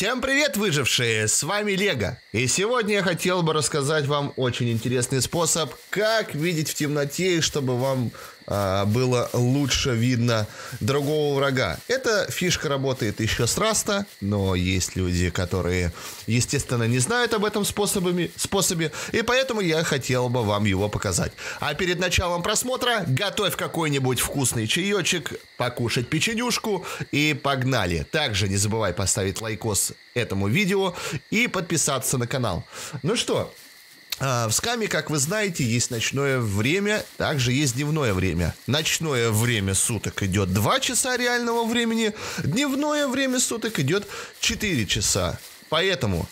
Всем привет, выжившие! С вами Лего. И сегодня я хотел бы рассказать вам очень интересный способ, как видеть в темноте, чтобы вам а, было лучше видно другого врага. Эта фишка работает еще с раста, но есть люди, которые, естественно, не знают об этом способе, способе, и поэтому я хотел бы вам его показать. А перед началом просмотра готовь какой-нибудь вкусный чаечек, покушать печенюшку и погнали. Также не забывай поставить лайкос этому видео и подписаться на канал. Ну что, в скаме, как вы знаете, есть ночное время, также есть дневное время. Ночное время суток идет 2 часа реального времени, дневное время суток идет 4 часа. Поэтому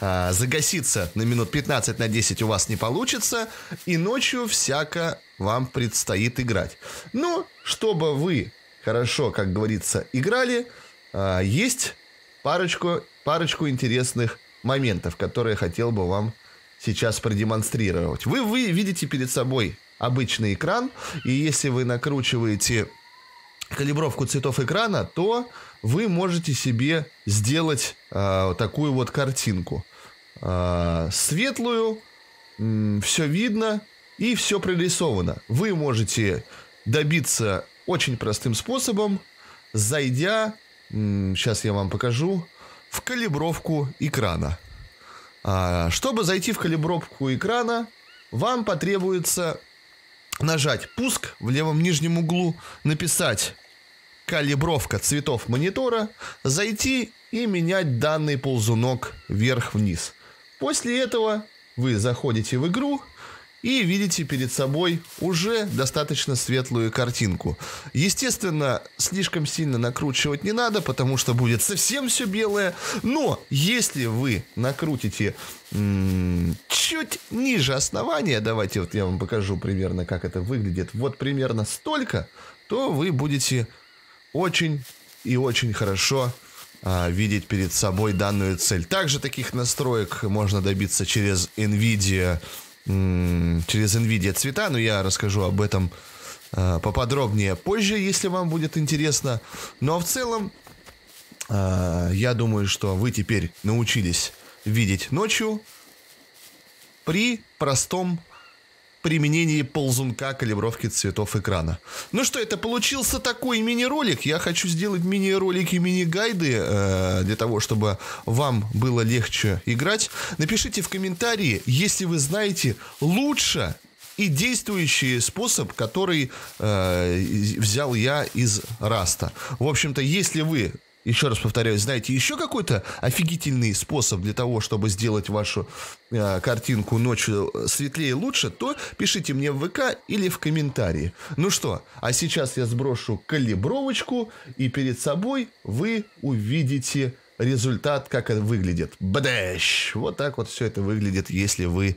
а, загаситься на минут 15 на 10 у вас не получится, и ночью всяко вам предстоит играть. Но, чтобы вы хорошо, как говорится, играли, а, есть парочку, парочку интересных моментов, которые хотел бы вам сейчас продемонстрировать. Вы, вы видите перед собой обычный экран, и если вы накручиваете калибровку цветов экрана, то вы можете себе сделать э, такую вот картинку. Э, светлую, э, все видно и все прорисовано. Вы можете добиться очень простым способом, зайдя, э, сейчас я вам покажу, в калибровку экрана. А, чтобы зайти в калибровку экрана, вам потребуется нажать «Пуск» в левом нижнем углу, написать «Калибровка цветов монитора», зайти и менять данный ползунок вверх-вниз. После этого вы заходите в игру и видите перед собой уже достаточно светлую картинку. Естественно, слишком сильно накручивать не надо, потому что будет совсем все белое. Но если вы накрутите м- чуть ниже основания, давайте вот я вам покажу примерно, как это выглядит, вот примерно столько, то вы будете очень и очень хорошо а, видеть перед собой данную цель. Также таких настроек можно добиться через NVIDIA через NVIDIA цвета, но я расскажу об этом э, поподробнее позже, если вам будет интересно. Но в целом, э, я думаю, что вы теперь научились видеть ночью при простом применении ползунка калибровки цветов экрана. Ну что, это получился такой мини-ролик. Я хочу сделать мини-ролики, мини-гайды э, для того, чтобы вам было легче играть. Напишите в комментарии, если вы знаете лучше и действующий способ, который э, взял я из Раста. В общем-то, если вы еще раз повторяю, знаете еще какой-то офигительный способ для того, чтобы сделать вашу э, картинку ночью светлее и лучше, то пишите мне в ВК или в комментарии. Ну что, а сейчас я сброшу калибровочку, и перед собой вы увидите результат, как это выглядит. Бдэш! Вот так вот все это выглядит, если вы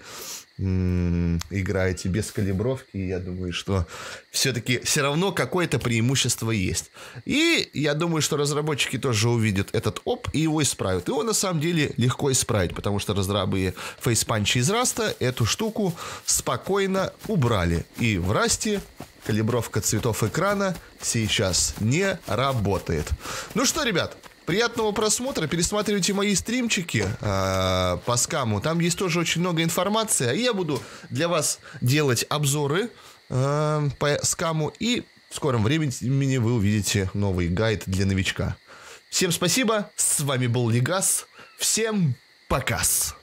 играете без калибровки, я думаю, что все-таки все равно какое-то преимущество есть. И я думаю, что разработчики тоже увидят этот оп и его исправят. Его на самом деле легко исправить, потому что разрабы Facepunch и из Rust а эту штуку спокойно убрали. И в Rust е калибровка цветов экрана сейчас не работает. Ну что, ребят, Приятного просмотра. Пересматривайте мои стримчики э, по скаму. Там есть тоже очень много информации. А я буду для вас делать обзоры э, по скаму. И в скором времени вы увидите новый гайд для новичка. Всем спасибо. С вами был Легас. Всем показ.